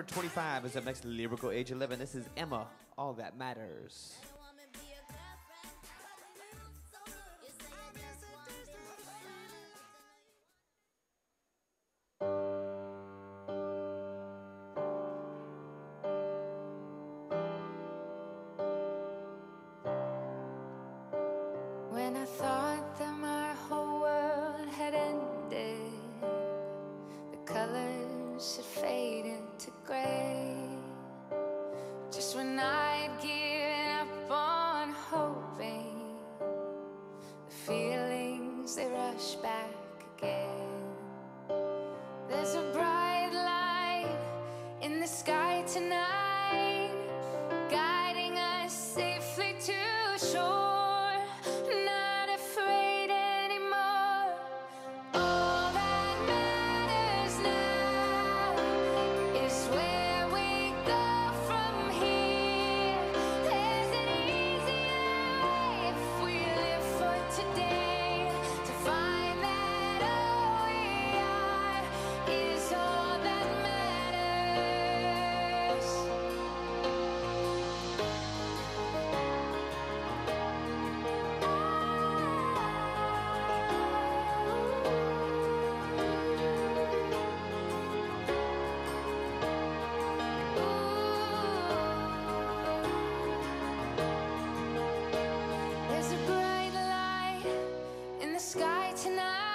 Number 25 is up next to Lyrical Age 11. This is Emma, All That Matters. When I thought when I sky tonight.